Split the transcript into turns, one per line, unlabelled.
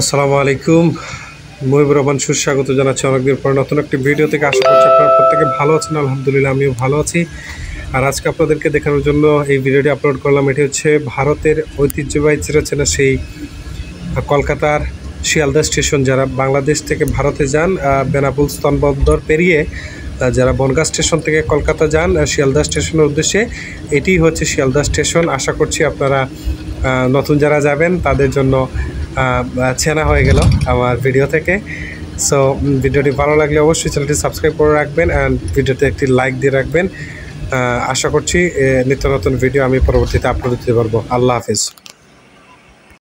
আসসালামু আলাইকুম। মহিবুর রহমান সুস্বাগত জানাচ্ছি অনেকদিন পর নতুন একটি ভিডিও থেকে। আশা করছি আপনারা প্রত্যেকে ভালো আছেন, আলহামদুলিল্লাহ আমিও ভালো আছি। আর আজকে আপনাদেরকে দেখানোর জন্য এই ভিডিওটি আপলোড করলাম, এটি হচ্ছে ভারতের ঐতিহ্যবাহী চিরচেনা সেই কলকাতার শিয়ালদা স্টেশন। যারা বাংলাদেশ থেকে ভারতে যান বেনাপুল স্তনবন্দর পেরিয়ে যারা বনগাঁ স্টেশন থেকে কলকাতা যান শিয়ালদা স্টেশনের উদ্দেশ্যে, এটি হচ্ছে শিয়ালদা স্টেশন। আশা করছি আপনারা নতুন যারা যাবেন, তাদের জন্য চেনা হয়ে গেল আমার ভিডিও থেকে। সো ভিডিওটি ভালো লাগলে অবশ্যই চ্যানেলটি সাবস্ক্রাইব করে রাখবেন অ্যান্ড ভিডিওতে একটি লাইক দিয়ে রাখবেন। আশা করছি নিত্য নতুন ভিডিও আমি পরবর্তীতে আপলোড দিতে পারব। আল্লাহ হাফিজ।